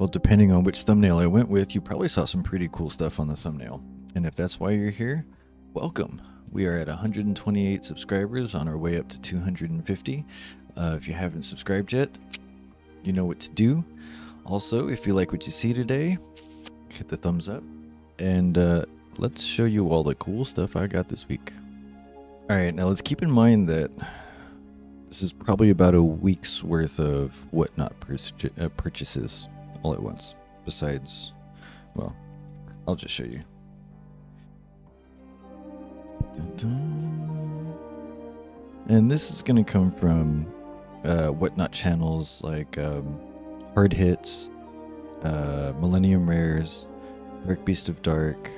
Well, depending on which thumbnail I went with, you probably saw some pretty cool stuff on the thumbnail. And if that's why you're here, welcome. We are at 128 subscribers on our way up to 250. Uh, if you haven't subscribed yet, you know what to do. Also, if you like what you see today, hit the thumbs up. And uh, let's show you all the cool stuff I got this week. All right, now let's keep in mind that this is probably about a week's worth of whatnot uh, purchases all at once. Besides, well, I'll just show you. And this is going to come from uh, whatnot channels like um, Hard Hits, uh, Millennium Rares, Dark Beast of Dark,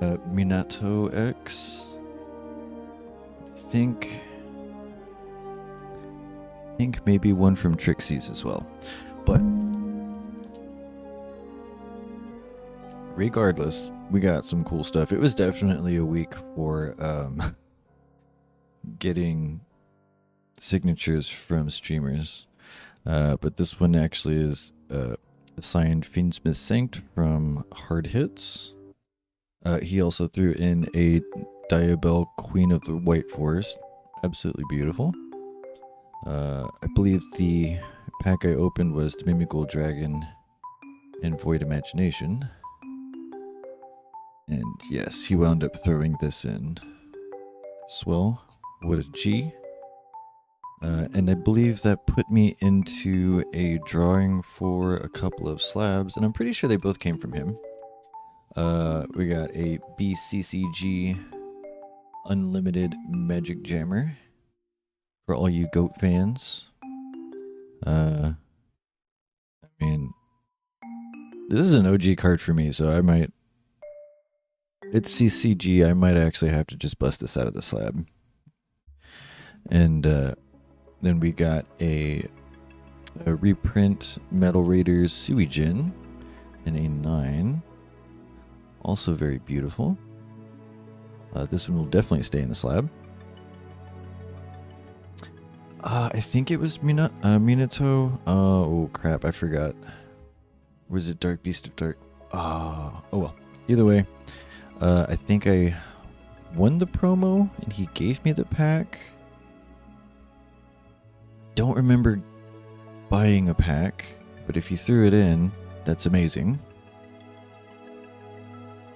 uh, Minato X. I think. I think maybe one from Trixie's as well. But regardless, we got some cool stuff. It was definitely a week for um, getting signatures from streamers. Uh, but this one actually is uh, signed Fiendsmith Sanct from Hard Hits. Uh, he also threw in a Diabell Queen of the White Forest. Absolutely beautiful. Uh, I believe the pack I opened was the Mimical Dragon and Void Imagination. And yes, he wound up throwing this in. Swell. What a G. Uh, and I believe that put me into a drawing for a couple of slabs, and I'm pretty sure they both came from him. Uh, we got a BCCG Unlimited Magic Jammer for all you goat fans. Uh, I mean, this is an OG card for me, so I might. It's CCG. I might actually have to just bust this out of the slab. And uh, then we got a, a reprint Metal Raiders Suijin in a 9. Also very beautiful. Uh, this one will definitely stay in the slab. Uh, I think it was Mina- uh, Minato. Uh, oh, crap. I forgot. Was it Dark Beast of Dark? Uh, oh, well. Either way, uh, I think I won the promo and he gave me the pack. Don't remember buying a pack, but if you threw it in, that's amazing.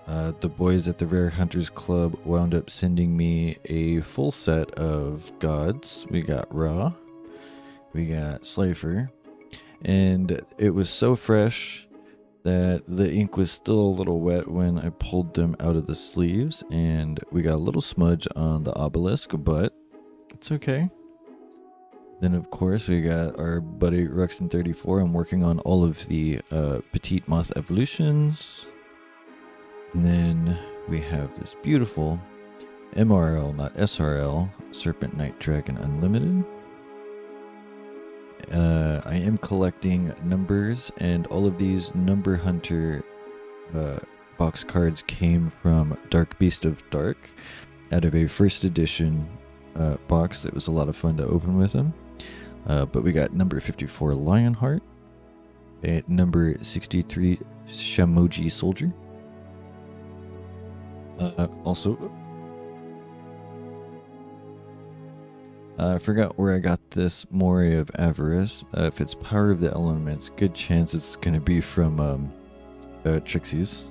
Uh, the boys at the Rare Hunters Club wound up sending me a full set of gods. We got Ra, we got Slifer, and it was so fresh that the ink was still a little wet when I pulled them out of the sleeves, and we got a little smudge on the obelisk, but it's okay. Then, of course, we got our buddy Ruxin34. I'm working on all of the uh, Petite Moth evolutions. And then we have this beautiful MRL, not SRL, Serpent Knight Dragon Unlimited. Uh, I am collecting numbers, and all of these Number Hunter uh, box cards came from Dark Beast of Dark out of a first edition uh, box that was a lot of fun to open with them. Uh, but we got number 54 Lionheart, at number 63 Shamoji Soldier. Uh, also, uh, I forgot where I got this Moray of Avarice. Uh, if it's Power of the Elements, good chance it's going to be from um, uh, Trixie's.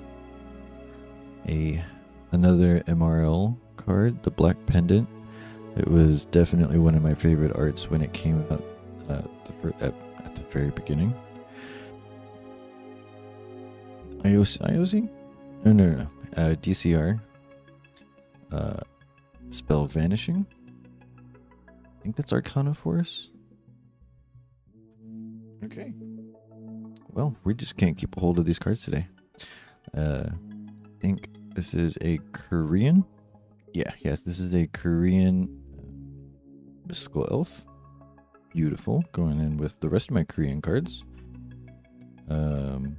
A another MRL card, the Black Pendant. It was definitely one of my favorite arts when it came out uh, the at, at the very beginning. IOC? IOC? No, no, no. no. Uh, DCR. Uh, spell Vanishing. I think that's Arcana Force. Okay. Well, we just can't keep a hold of these cards today. Uh, I think this is a Korean. Yeah, yes, this is a Korean mystical elf. Beautiful. Going in with the rest of my Korean cards. Um,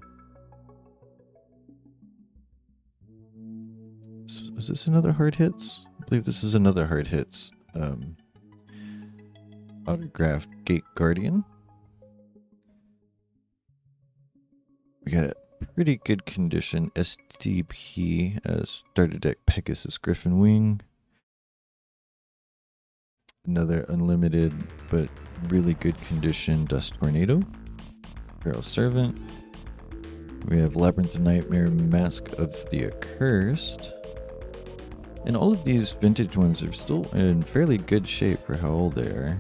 s- is this another hard hits? I believe this is another hard hits. Um, autographed Gate Guardian. We got a pretty good condition SDP uh, starter deck Pegasus Griffin Wing. Another unlimited but really good condition Dust Tornado. Feral Servant. We have Labyrinth Nightmare Mask of the Accursed. And all of these vintage ones are still in fairly good shape for how old they are.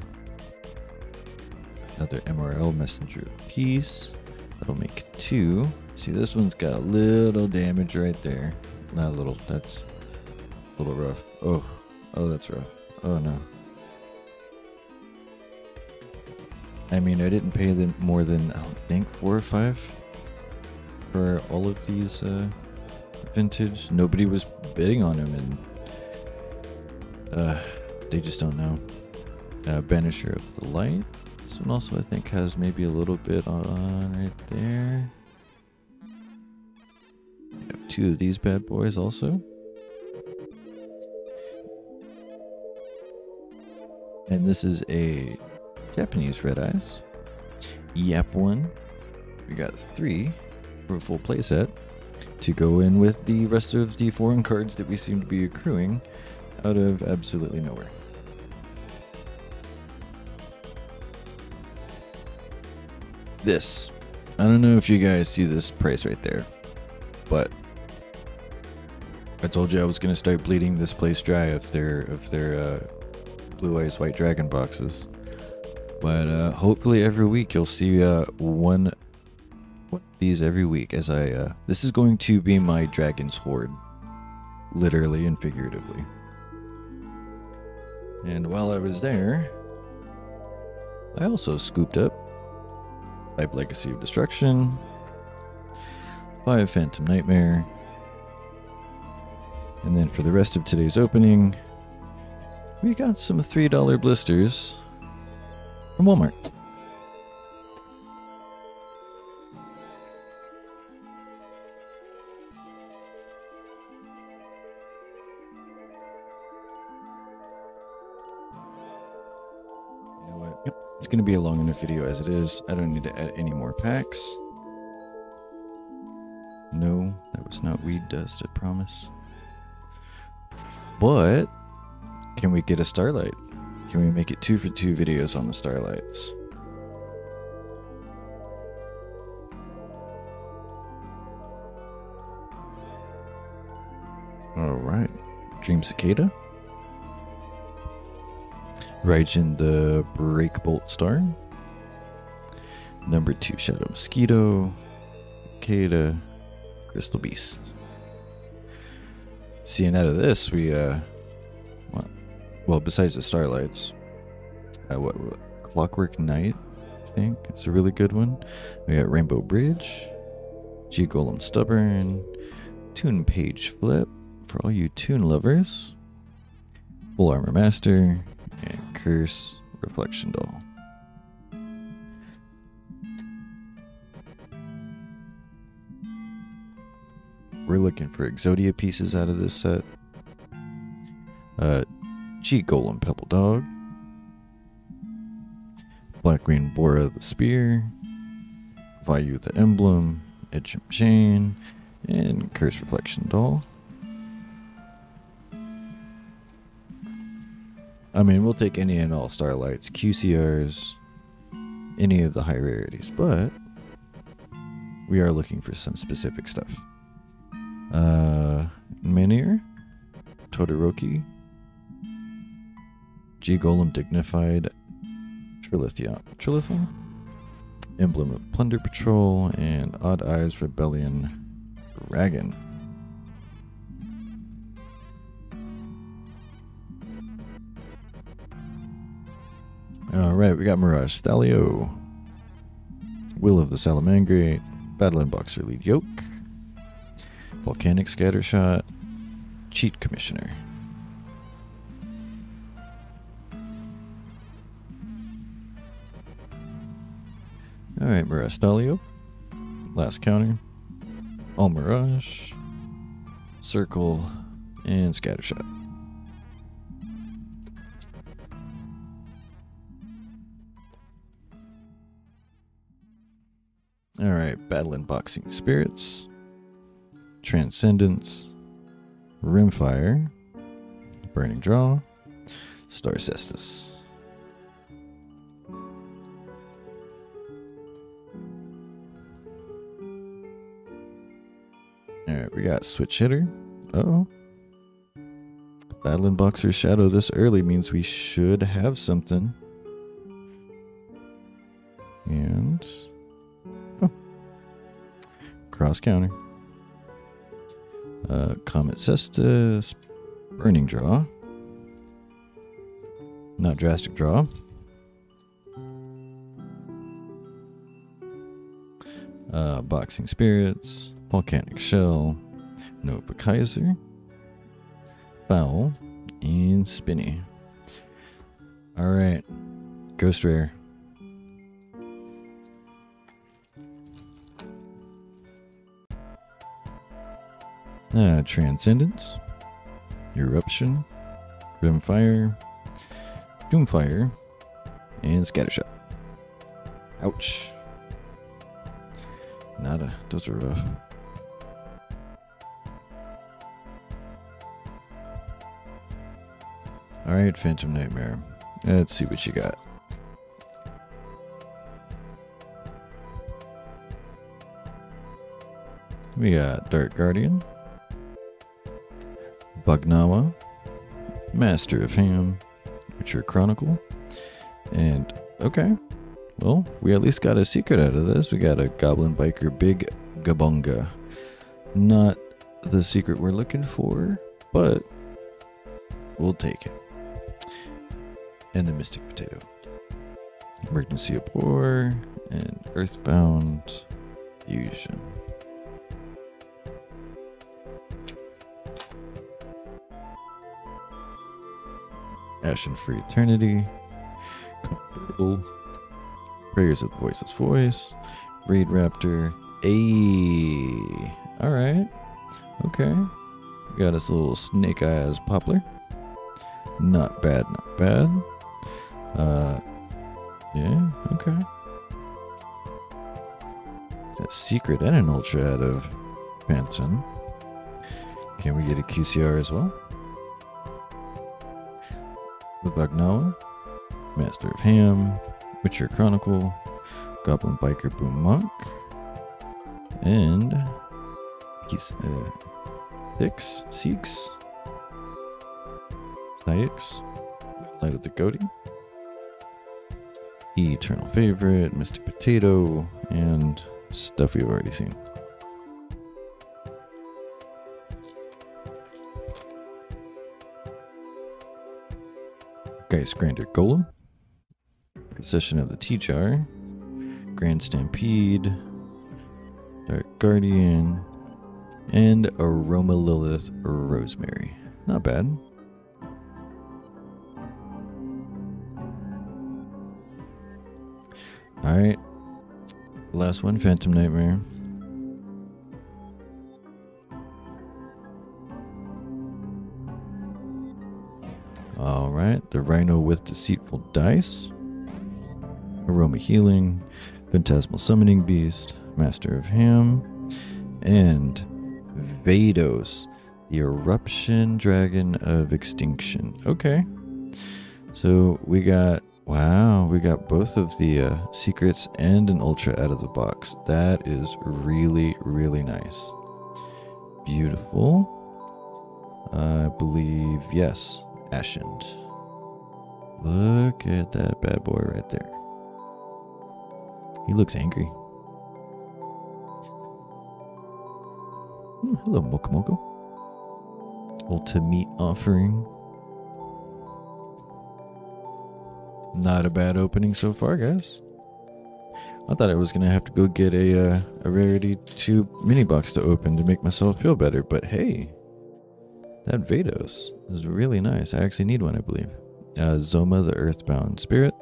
Another MRL Messenger piece. That'll make two. See, this one's got a little damage right there. Not a little, that's, a little rough. Oh, oh, that's rough. Oh no. I mean, I didn't pay them more than, I don't think, four or five for all of these uh, vintage. Nobody was bidding on them, and uh, they just don't know. Uh, Banisher of the Light. This one also, I think, has maybe a little bit on right there. We have two of these bad boys also. And this is a Japanese red eyes. Yap one. We got three for a full playset to go in with the rest of the foreign cards that we seem to be accruing out of absolutely nowhere. This. I don't know if you guys see this price right there, but I told you I was gonna start bleeding this place dry if they're if they're uh, blue eyes white dragon boxes. But uh, hopefully every week you'll see uh, one, one of these every week as I. Uh, this is going to be my dragon's hoard, literally and figuratively. And while I was there, I also scooped up five Legacy of Destruction, five Phantom Nightmare, and then for the rest of today's opening, we got some $3 blisters from Walmart. Going to be a long enough video as it is. I don't need to add any more packs. No, that was not weed dust, I promise. But, can we get a starlight? Can we make it two for two videos on the starlights? Alright. Dream Cicada. Raijin the Breakbolt Star. Number two, Shadow Mosquito. Cicada. Crystal Beast. Seeing out of this, we, uh, well, besides the Starlights, uh, what, what, Clockwork Knight, I think it's a really good one. We got Rainbow Bridge, G Golem Stubborn, Toon Page Flip for all you Toon lovers, Full Armor Master, Curse Reflection Doll. We're looking for Exodia pieces out of this set. Uh, G Golem Pebble Dog. Blackwing Bora the Spear. Vayu the Emblem. Edge Imp Chain. And Curse Reflection Doll. I mean, we'll take any and all Starlights, QCRs, any of the high rarities, but we are looking for some specific stuff. Uh, Manir, Todoroki, G Golem Dignified, Trilithon, Trilithon, Emblem of Plunder Patrol, and Odd Eyes Rebellion Dragon. Right, we got Mirage Stallio, Will of the Salamangreat, Battlin' Boxer Lead Yoke, Volcanic Scattershot, Cheat Commissioner. Alright, Mirage Stallio. Last counter. All Mirage. Circle. And Scattershot. All right, battling boxing spirits, transcendence, rimfire, burning draw, star cestus. All right, we got switch hitter. Uh oh. Battlin' Boxer Shadow this early means we should have something. Cross counter. Uh, Comet Cestus. Burning Draw. Not Drastic Draw. Uh, Boxing Spirits. Volcanic Shell. Nova Kaiser. Foul. And Spinny. Alright. Ghost Rare. Uh, Transcendence. Eruption. Rimfire. Doomfire. And Scattershot. Ouch. Nada. Those are rough. Alright, Phantom Nightmare. Let's see what you got. We got Dark Guardian, Vagnawa, Master of Ham, Mature Chronicle, and okay. Well, we at least got a secret out of this. We got a Goblin Biker Big Gabunga. Not the secret we're looking for, but we'll take it. And the Mystic Potato. Emergency Abhor and Earthbound Fusion. Ashen for Eternity. Comfortable. Prayers of the Voiceless Voice. Raid Raptor. A. Alright. Okay. We got us a little snake eyes poplar. Not bad, not bad. Uh yeah, okay. That secret and an ultra out of Phantom. Can we get a QCR as well? The Bagnawa, Master of Ham, Witcher Chronicle, Goblin Biker Boom Monk, and he's uh, six, six, Six, Light of the Goatee, Eternal Favorite, Mystic Potato, and stuff we've already seen. Geistgrinder Golem, Procession of the Tea Jar, Grand Stampede, Dark Guardian, and Aroma Lilith Rosemary. Not bad. Alright. Last one, Phantom Nightmare. The Rhino with Deceitful Dice. Aroma Healing, Phantasmal Summoning Beast, Master of Ham, and Veidos, the Eruption Dragon of Extinction. Okay. So we got, wow, we got both of the uh, secrets and an ultra out of the box. That is really, really nice. Beautiful. I believe, yes, Ashened. Look at that bad boy right there. He looks angry. Hmm, hello, Mokomoko. Ultimate offering. Not a bad opening so far, guys. I thought I was gonna have to go get a uh, a rarity two mini box to open to make myself feel better, but hey, that Veidos is really nice. I actually need one, I believe. Uh, Zoma, the Earthbound Spirit,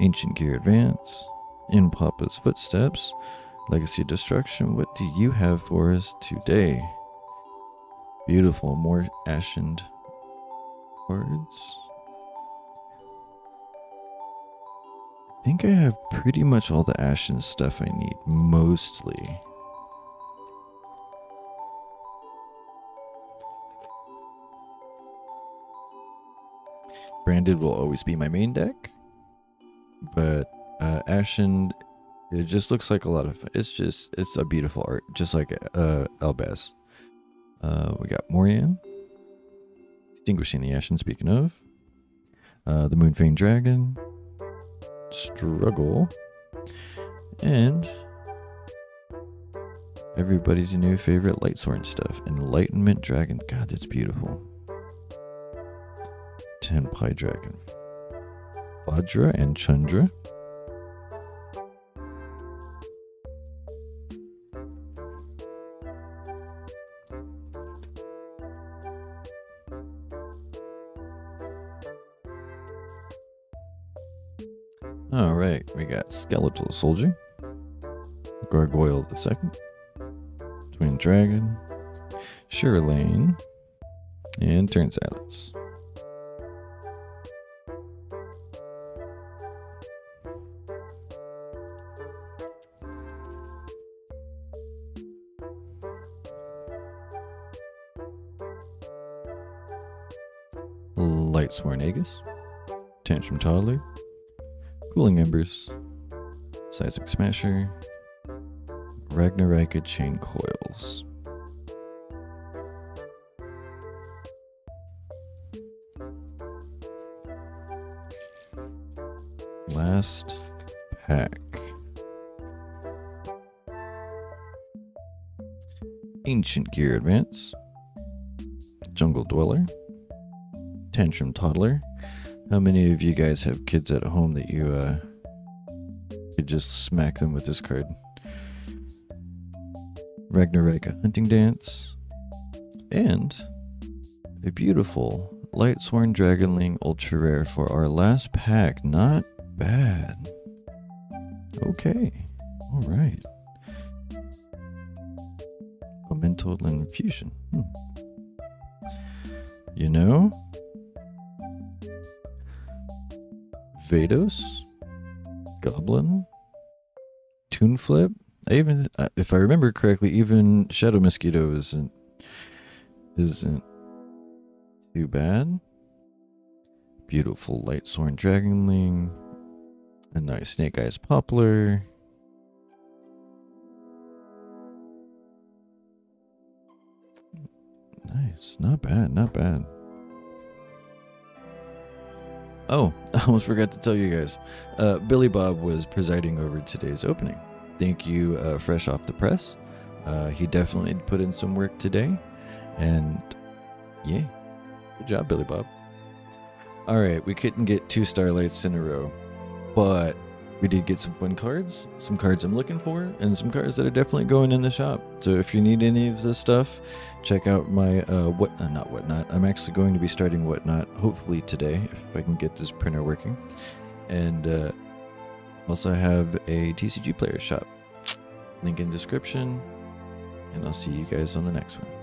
Ancient Gear Advance, In Papa's Footsteps, Legacy Destruction. What do you have for us today? Beautiful, more ashened cards. I think I have pretty much all the Ashen stuff I need, mostly. Branded will always be my main deck, but uh, Ashen, it just looks like a lot of. It's just it's a beautiful art, just like uh, Albaz. Uh, we got Morian, extinguishing the Ashen. Speaking of, uh, the Moonfang Dragon, Struggle, and everybody's new favorite Lightsworn stuff, Enlightenment Dragon. God, that's beautiful. Tenpai Dragon, Vajra and Chandra. All right, we got Skeletal Soldier, Gargoyle the Second, Twin Dragon, Lane, and Turn Silence. Lightsworn Aegis, Tantrum Toddler, Cooling Embers, Seismic Smasher, Ragnaraka Chain Coils. Last pack. Ancient Gear Advance, Jungle Dweller, Tantrum Toddler, how many of you guys have kids at home that you uh, could just smack them with this card? Ragnaraka Hunting Dance, and a beautiful light Lightsworn Dragonling Ultra Rare for our last pack. Not bad. Okay, all right. Mental infusion. Hmm. You know, Veidos, Goblin, Toon Flip. I even, uh, if I remember correctly, even Shadow Mosquito isn't isn't too bad. Beautiful Lightsworn Dragonling, a nice Snake Eyes Poplar. Nice, not bad, not bad. Oh, I almost forgot to tell you guys. Uh, Billy Bob was presiding over today's opening. Thank you, uh, fresh off the press. Uh, he definitely put in some work today. And yeah, good job, Billy Bob. All right, we couldn't get two starlights in a row, but we did get some fun cards, some cards I'm looking for, and some cards that are definitely going in the shop. So if you need any of this stuff, check out my uh, what uh, not whatnot. I'm actually going to be starting whatnot hopefully today if I can get this printer working, and uh, also I have a TCG player shop. Link in description, and I'll see you guys on the next one.